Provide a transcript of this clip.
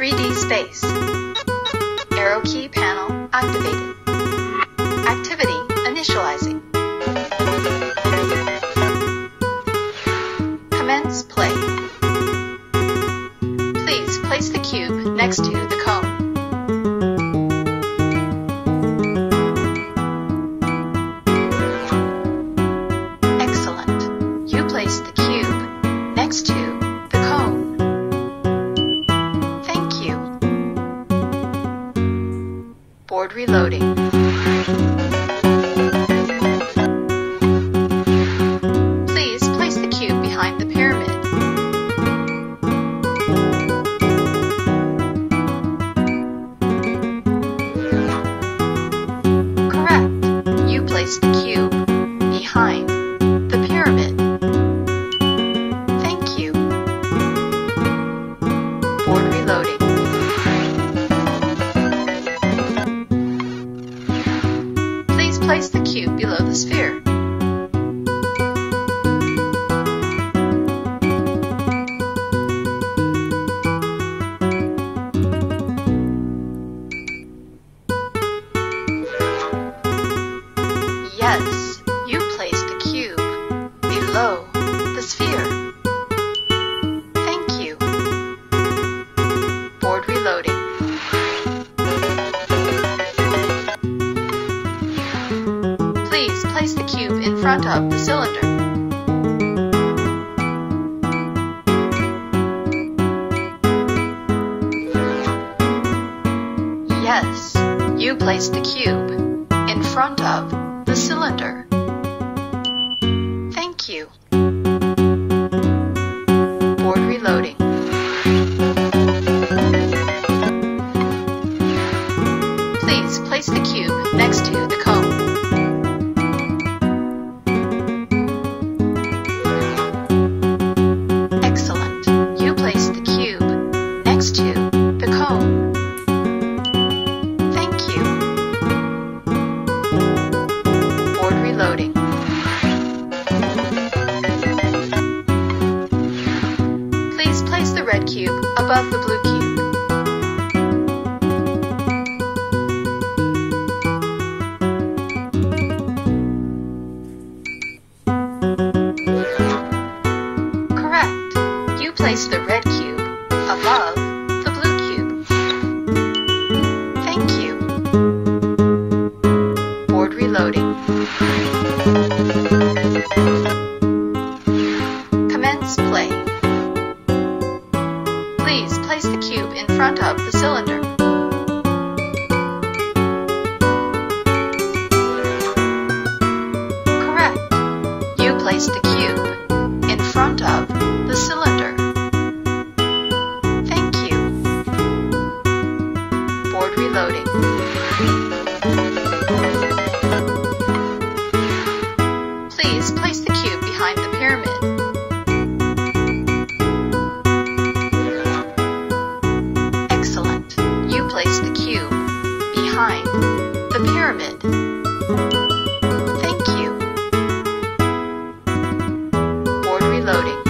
3D space. Arrow key panel activated. Activity initializing. Commence play. Please place the cube next to the cone. Board reloading. Please place the cube behind the pyramid. Correct. You place the cube behind place the cube below the sphere. Yes, you placed the cube below front of the cylinder. Yes, you placed the cube in front of the cylinder. Above the blue cube. Correct. You place the place the cube in front of the cylinder. Correct. You placed the cube in front of the cylinder. Thank you. Board reloading. Please place the cube behind the pyramid. Pyramid. Thank you. Board reloading.